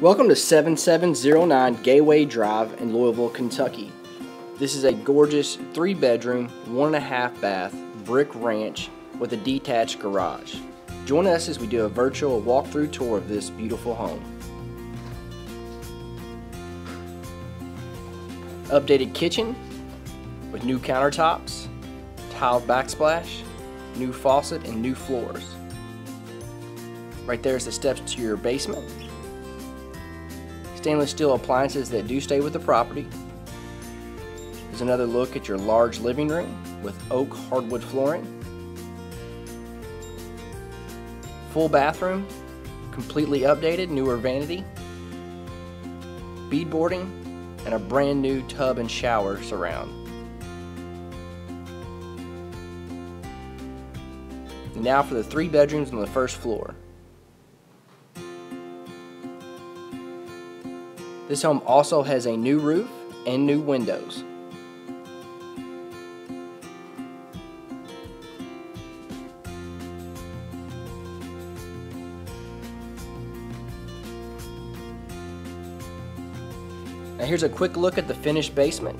Welcome to 7709 Gayeway Drive in Louisville, Kentucky. This is a gorgeous three bedroom, one and a half bath brick ranch with a detached garage. Join us as we do a virtual walkthrough tour of this beautiful home. Updated kitchen with new countertops, tiled backsplash, new faucet, and new floors. Right there is the steps to your basement. Stainless steel appliances that do stay with the property. There's another look at your large living room with oak hardwood flooring. Full bathroom, completely updated, newer vanity, beadboarding, and a brand new tub and shower surround. Now for the three bedrooms on the first floor. This home also has a new roof and new windows. Now here's a quick look at the finished basement.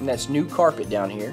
And that's new carpet down here.